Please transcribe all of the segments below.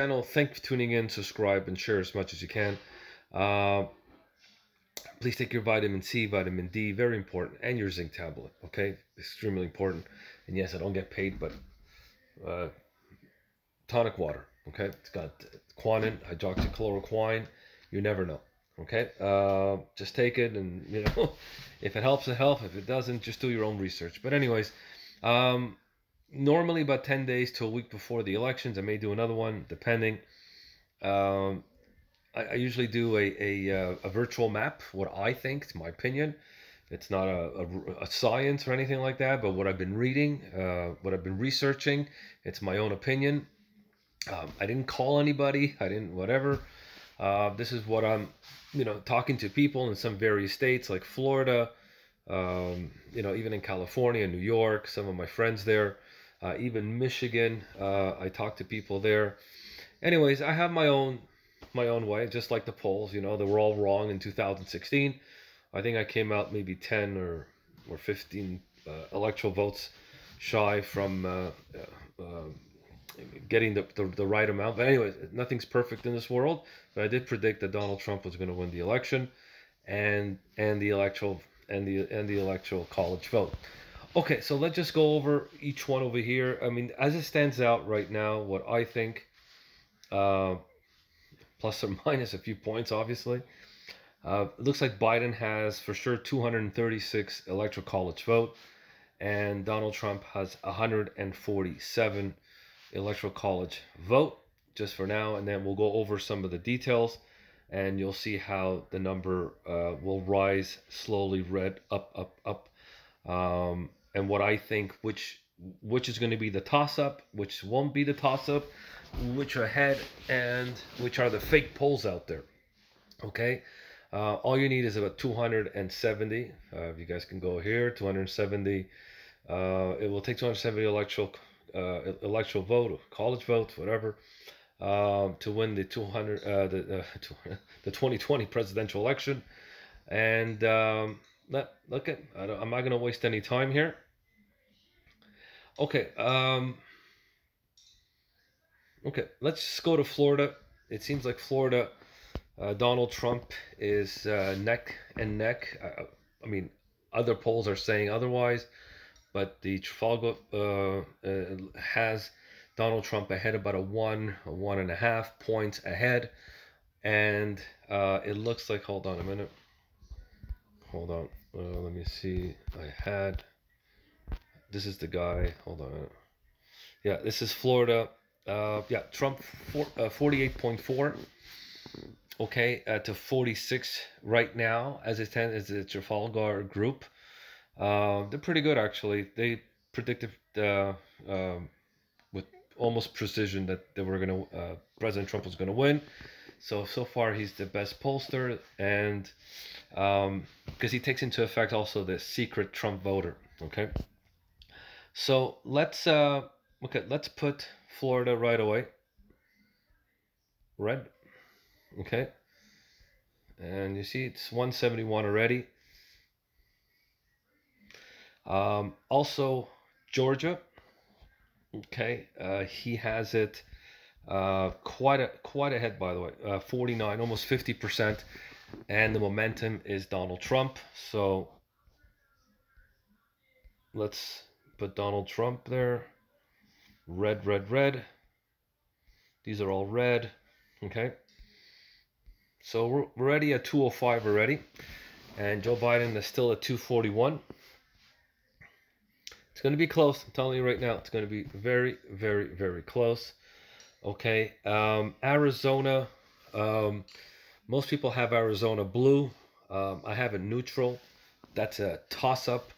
channel. Thank you for tuning in. Subscribe and share as much as you can. Uh, please take your vitamin C, vitamin D, very important, and your zinc tablet. Okay, extremely important. And yes, I don't get paid, but uh, tonic water. Okay, it's got quinine, hydroxychloroquine. You never know. Okay, uh, just take it, and you know, if it helps, it helps. If it doesn't, just do your own research. But anyways, um, normally about ten days to a week before the elections, I may do another one, depending. Um, I, I, usually do a a, uh, a virtual map. What I think, it's my opinion. It's not a, a, a, science or anything like that, but what I've been reading, uh, what I've been researching, it's my own opinion. Um, I didn't call anybody. I didn't whatever. Uh, this is what I'm, you know, talking to people in some various states like Florida, um, you know, even in California, New York, some of my friends there, uh, even Michigan. Uh, I talked to people there. Anyways, I have my own my own way, just like the polls. You know, they were all wrong in 2016. I think I came out maybe 10 or or 15 uh, electoral votes shy from uh, uh, getting the, the, the right amount. But anyways, nothing's perfect in this world. But I did predict that Donald Trump was going to win the election, and and the electoral and the and the electoral college vote. Okay, so let's just go over each one over here. I mean, as it stands out right now, what I think, uh, plus or minus a few points, obviously. Uh, it looks like Biden has for sure 236 electoral college vote, and Donald Trump has 147 electoral college vote just for now, and then we'll go over some of the details, and you'll see how the number uh, will rise slowly, red up, up, up, um, and what I think which which is going to be the toss up, which won't be the toss up, which are ahead, and which are the fake polls out there. Okay. Uh, all you need is about 270. Uh, if you guys can go here, 270. Uh, it will take 270 electoral uh, electoral vote, college vote, whatever, um, to win the 200 uh, the uh, the 2020 presidential election. And um, look at I am not going to waste any time here. Okay. Um, okay. Let's go to Florida. It seems like Florida. Uh, Donald Trump is uh, neck and neck. Uh, I mean, other polls are saying otherwise but the Trafalgar uh, uh, has Donald Trump ahead about a one, a one and a half points ahead, and uh, it looks like. Hold on a minute. Hold on. Let me see. I had. This is the guy. Hold on. Yeah, this is Florida. Uh, yeah, Trump four, uh, 48.4. Okay, uh, to 46 right now as it stands as the Trafalgar group. Uh, they're pretty good actually. They predicted uh, um, with almost precision that they were gonna uh, President Trump was gonna win. So so far he's the best pollster, and because um, he takes into effect also the secret Trump voter. Okay. So let's uh okay let's put Florida right away. Red. Okay. And you see it's 171 already. Um, also, Georgia. Okay, uh, he has it uh, quite a quite ahead, by the way, uh, 49, almost 50 percent, and the momentum is Donald Trump. So let's put Donald Trump there. Red, red, red. These are all red. Okay. So we're already at 205 already. And Joe Biden is still at 241. It's going to be close. I'm telling you right now, it's going to be very, very, very close. Okay. Um, Arizona. Um, most people have Arizona blue. Um, I have it neutral. That's a toss up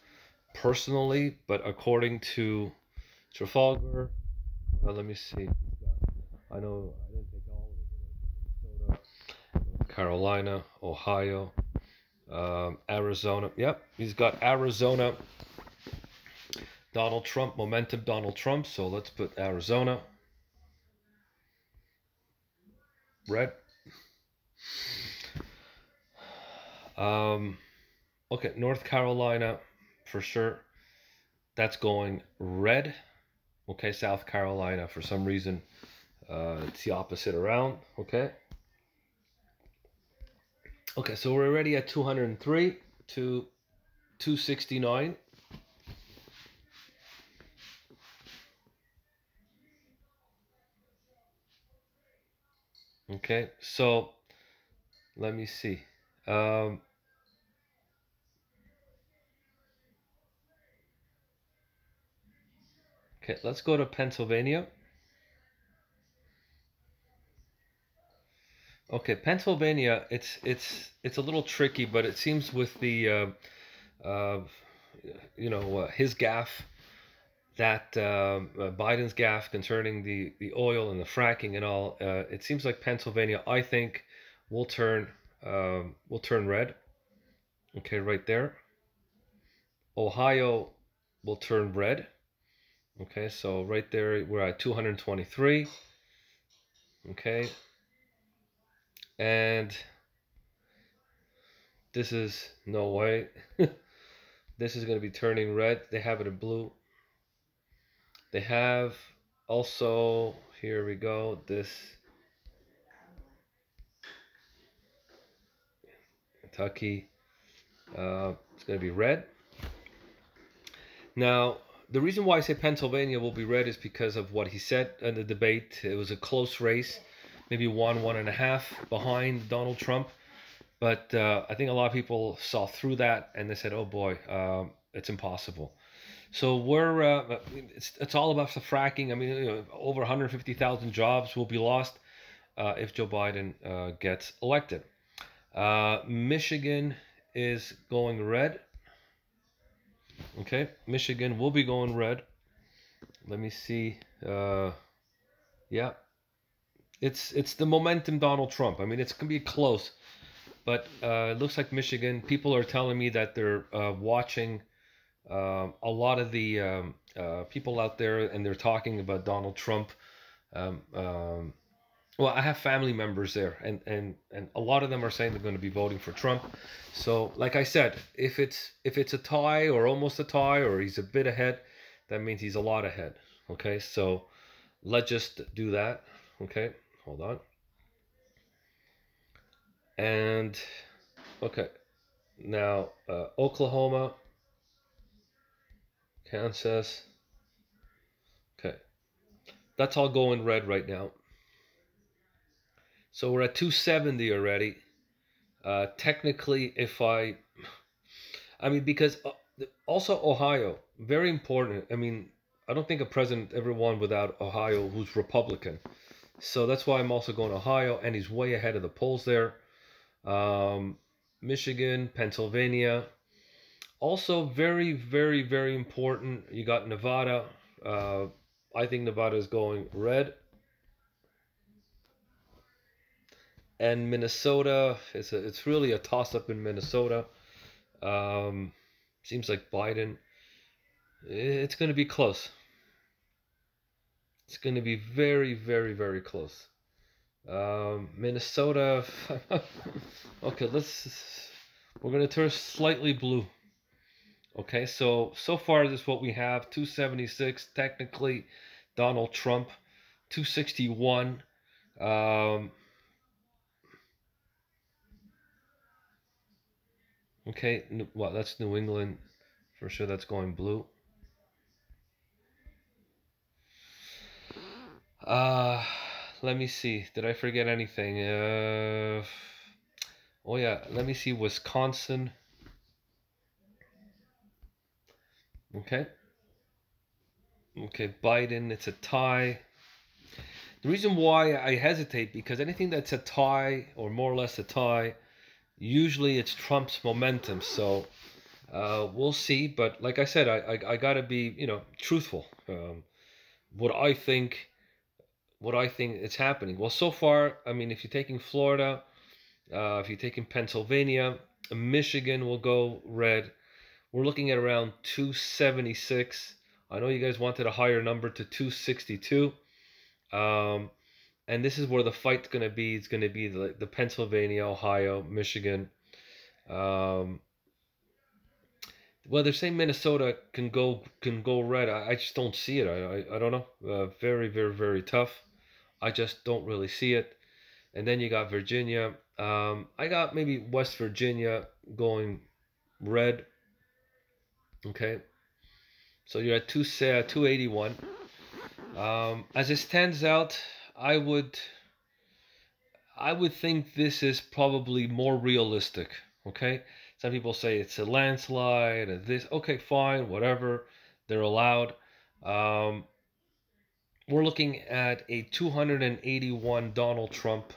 personally, but according to Trafalgar, uh, let me see. I know I didn't take all of it. Carolina, Ohio, um, Arizona. Yep, he's got Arizona Donald Trump, momentum Donald Trump. So let's put Arizona. Red. Um, okay, North Carolina for sure. That's going red. Okay, South Carolina for some reason Uh, it's the opposite around, okay? Okay, so we're already at 203 to 269. Okay, so let me see. Um, okay, let's go to Pennsylvania. Okay, Pennsylvania. It's it's it's a little tricky, but it seems with the uh, uh, you know uh, his gaffe that um, uh, Biden's gaffe concerning the the oil and the fracking and all. Uh, it seems like Pennsylvania. I think will turn um, will turn red. Okay, right there. Ohio will turn red. Okay, so right there we're at 223. Okay, and this is no way. This is going to be turning red. They have it in blue. They have also here we go this Kentucky uh, it's going to be red. Now the reason why I say Pennsylvania will be red is because of what he said in the debate it was a close race maybe one, one and a half behind Donald Trump. But uh, I think a lot of people saw through that and they said, "Oh boy, um, it's impossible." So we're uh, it's it's all about the fracking. I mean, you know, over 150,000 jobs will be lost uh, if Joe Biden uh, gets elected. Uh, Michigan is going red. Okay, Michigan will be going red. Let me see. Uh, yeah, it's it's the momentum Donald Trump. I mean, it's gonna be close, but uh, it looks like Michigan. People are telling me that they're uh, watching uh, a lot of the um, uh, people out there, and they're talking about Donald Trump. Um, um, well, I have family members there, and and and a lot of them are saying they're going to be voting for Trump. So, like I said, if it's if it's a tie or almost a tie, or he's a bit ahead, that means he's a lot ahead. Okay, so let's just do that. Okay. Hold on. And okay, now uh, Oklahoma, Kansas. Okay, that's all going red right now. So we're at 270 already. Uh, technically, if I, I mean, because uh, also Ohio, very important. I mean, I don't think a president ever won without Ohio, who's Republican. So that's why I'm also going Ohio, and he's way ahead of the polls there. Um, Michigan, Pennsylvania. Also, very, very, very important. You got Nevada. Uh, I think Nevada is going red. And Minnesota, it's a, it's really a toss up in Minnesota. Um, seems like Biden. It's going to be close. It's going to be very, very, very close. Um, Minnesota. okay, let's. We're going to turn slightly blue. Okay, so so far this is what we have 276 technically Donald Trump 261 um Okay, well that's New England for sure that's going blue Uh, let me see. Did I forget anything? Uh, oh yeah, let me see. Wisconsin. Okay. Okay, Biden. It's a tie. The reason why I hesitate because anything that's a tie or more or less a tie, usually it's Trump's momentum. So uh, we'll see. But like I said, I I, I gotta be you know truthful. Um, what I think what I think it's happening. Well, so far, I mean, if you're taking Florida, uh, if you're taking Pennsylvania, Michigan will go red. We're looking at around 276. I know you guys wanted a higher number to 262. Um, and this is where the fight's going to be. It's going to be the, the Pennsylvania, Ohio, Michigan. Um, well, they're saying Minnesota can go can go red. I, I just don't see it. I, I, I don't know. Uh, very very very tough. I just don't really see it. And then you got Virginia. Um, I got maybe West Virginia going red. Okay. So you're at two, uh, 281. Um, as it stands out, I would I would think this is probably more realistic. Okay. Some people say it's a landslide and this. Okay, fine, whatever. They're allowed. Um, we're looking at a 281 Donald Trump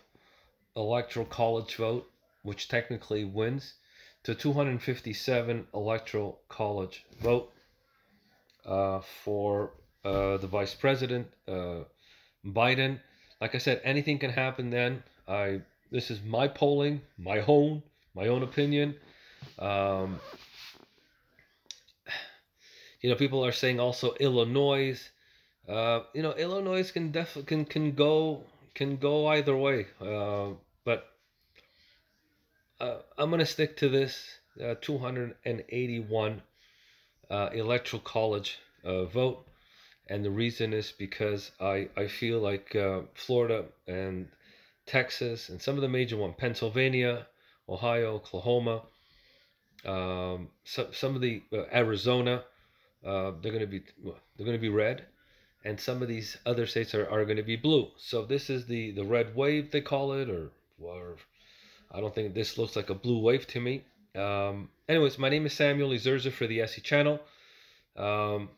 electoral college vote, which technically wins, to 257 electoral college vote uh, for uh, the vice president, uh, Biden. Like I said, anything can happen then. I this is my polling, my own, my own opinion. Um, you know, people are saying also Illinois. Uh, you know, Illinois can definitely can can go can go either way. Uh, but uh, I'm gonna stick to this uh, 281 uh, electoral college uh, vote, and the reason is because I I feel like uh, Florida and Texas and some of the major ones, Pennsylvania, Ohio, Oklahoma, um, some some of the uh, Arizona, uh, they're going to be they're to be red, and some of these other states are, are going to be blue. So this is the the red wave they call it, or or I don't think this looks like a blue wave to me. Um, anyways, my name is Samuel Ezerzer for the SE channel. Um,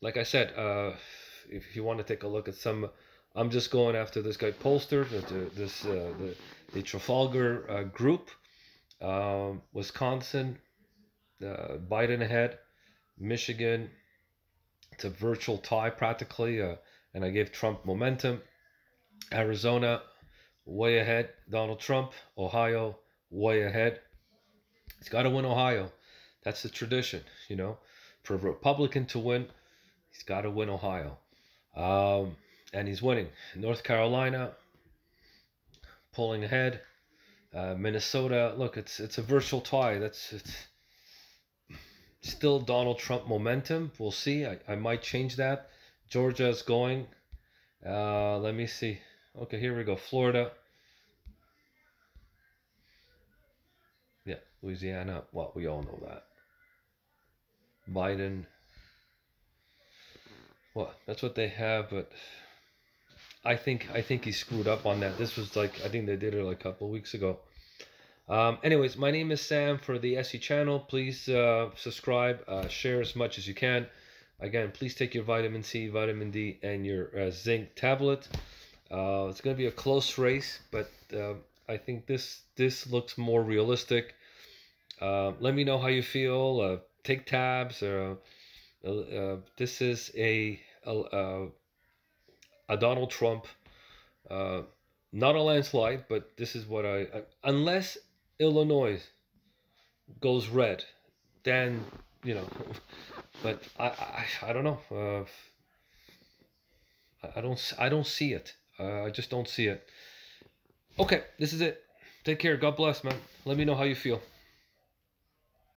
like I said, uh, if you want to take a look at some, I'm just going after this guy Polster, this uh, the the Trafalgar uh, group, um, Wisconsin, uh, Biden ahead, Michigan, it's a virtual tie practically, uh, and I gave Trump momentum. Arizona, way ahead. Donald Trump, Ohio, way ahead. He's got to win Ohio. That's the tradition, you know. For a Republican to win, he's got to win Ohio. Um, and he's winning. North Carolina, pulling ahead. Uh, Minnesota, look, it's it's a virtual tie. That's it's still Donald Trump momentum. We'll see. I, I might change that. Georgia is going. Uh, let me see. Okay, here we go. Florida. Yeah, Louisiana. Well, we all know that. Biden. Well, that's what they have, but I think I think he screwed up on that. This was like I think they did it like a couple weeks ago. Um, anyways, my name is Sam for the SE channel. Please uh, subscribe, uh, share as much as you can. Again, please take your vitamin C, vitamin D, and your uh, zinc tablet. Uh, it's going to be a close race, but uh, I think this this looks more realistic. Uh, let me know how you feel. take tabs. This is a a, a Donald Trump uh, not a landslide, but this is what I, I, unless Illinois goes red, then you know. But I I, I don't know. Uh, I don't I don't see it. Uh, I just don't see it. Okay, this is it. Take care. God bless, man. Let me know how you feel.